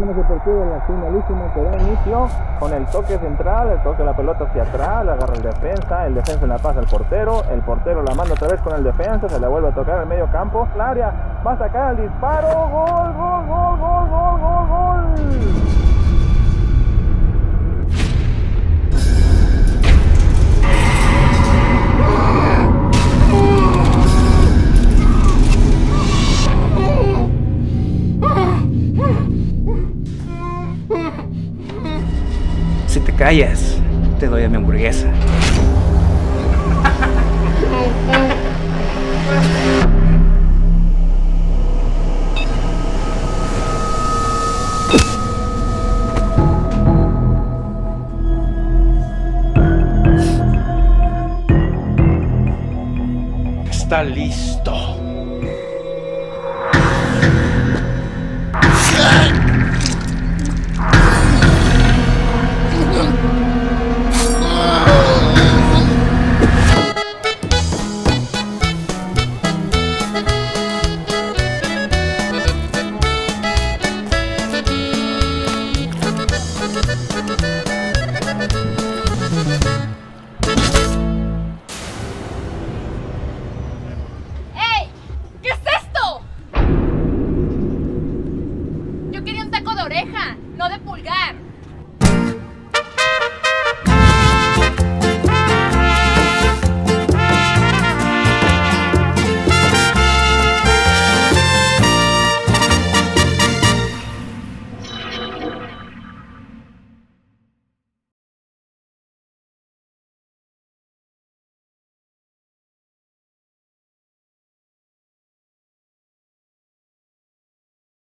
tenemos el partido finalísima que da inicio con el toque central, el toque de la pelota hacia atrás, la agarra el defensa, el defensa la pasa al portero, el portero la manda otra vez con el defensa, se la vuelve a tocar al medio campo, el área va a sacar el disparo, gol, gol, gol, gol, gol, gol. Callas, te doy a mi hamburguesa. Está listo. De oreja, no de pulgar.